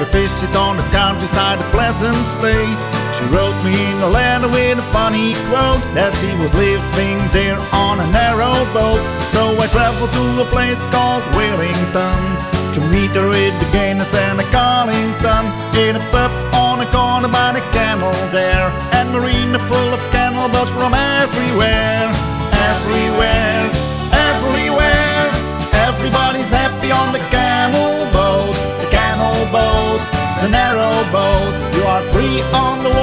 a visit on the countryside, a pleasant stay. She wrote me in a letter with a funny quote that she was living there on a narrow boat. So I traveled to a place called Wellington to meet her at the Guinness and a Carlington in a pub on a corner by the canal there, and marina full of canal boats from everywhere, everywhere, everywhere. Everybody's happy on the canal free on the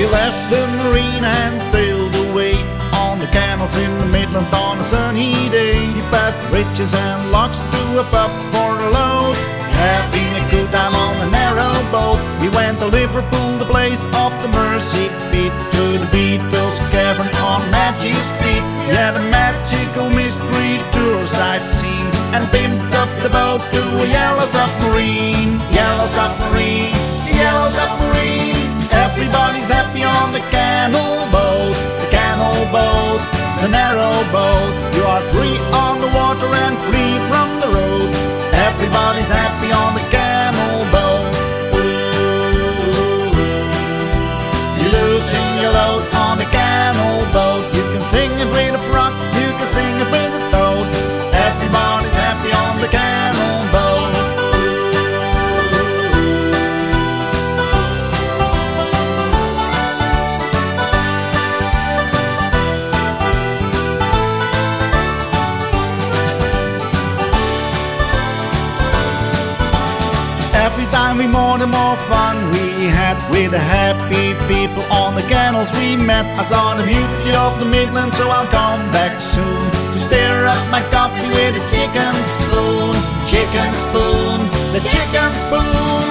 We left the marina and sailed away on the canals in the Midland on a sunny day. We passed bridges and locks to a pub for a load. Having a good time on a narrow boat. We went to Liverpool, the place of the Mersey Beat, to the Beatles cavern on Magic Street. We had a magical mystery tour sightseeing and pimped up the boat to a yellow submarine. Yellow the narrow boat. You are free on the water and free from the road. Everybody's happy on the camel boat. You're losing your load on the camel boat. You can sing it time we more and more fun we had with the happy people on the canals we met. I saw the beauty of the Midlands, so I'll come back soon to stir up my coffee with a chicken spoon. Chicken spoon, the chicken spoon.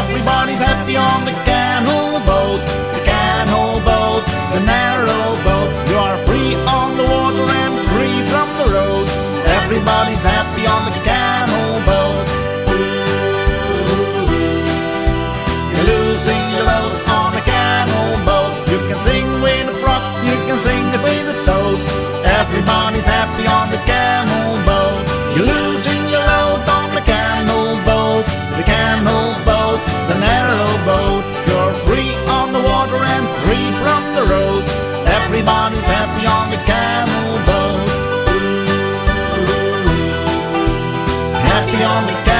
Everybody's happy on the canal boat, the canal boat, the narrow boat. You are free on the water and free from the road. Everybody's happy on the canal Happy on the camel boat. You're losing your load on the camel boat, the camel boat, the narrow boat. You're free on the water and free from the road. Everybody's happy on the camel boat. Happy on the camel